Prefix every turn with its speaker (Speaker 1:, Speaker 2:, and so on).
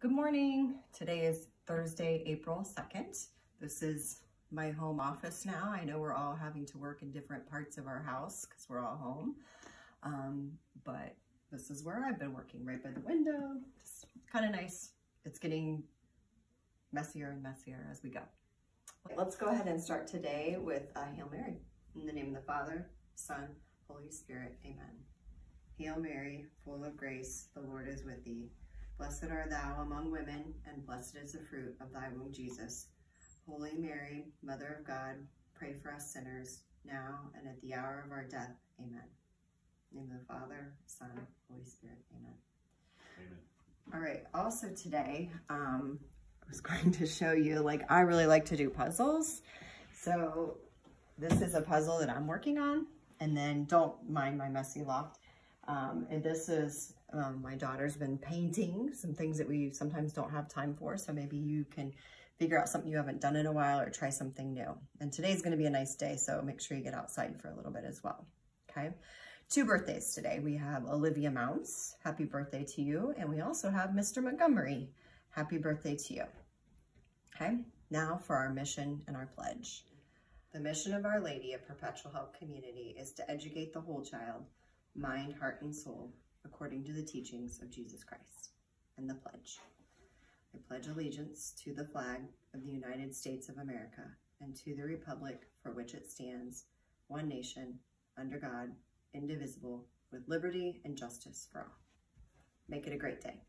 Speaker 1: Good morning. Today is Thursday, April 2nd. This is my home office now. I know we're all having to work in different parts of our house because we're all home. Um, but this is where I've been working right by the window. Just kind of nice. It's getting messier and messier as we go. Let's go ahead and start today with a Hail Mary. In the name of the Father, Son, Holy Spirit, amen. Hail Mary, full of grace, the Lord is with thee. Blessed art thou among women, and blessed is the fruit of thy womb, Jesus. Holy Mary, Mother of God, pray for us sinners, now and at the hour of our death. Amen. In the name of the Father, Son, Holy Spirit. Amen.
Speaker 2: Amen.
Speaker 1: All right, also today, um, I was going to show you, like, I really like to do puzzles. So this is a puzzle that I'm working on, and then don't mind my messy loft. Um, and this is, um, my daughter's been painting some things that we sometimes don't have time for. So maybe you can figure out something you haven't done in a while or try something new. And today's gonna be a nice day, so make sure you get outside for a little bit as well, okay? Two birthdays today. We have Olivia Mounts, happy birthday to you. And we also have Mr. Montgomery, happy birthday to you. Okay, now for our mission and our pledge. The mission of Our Lady of Perpetual Help Community is to educate the whole child mind, heart, and soul, according to the teachings of Jesus Christ. And the pledge. I pledge allegiance to the flag of the United States of America and to the republic for which it stands, one nation, under God, indivisible, with liberty and justice for all. Make it a great day.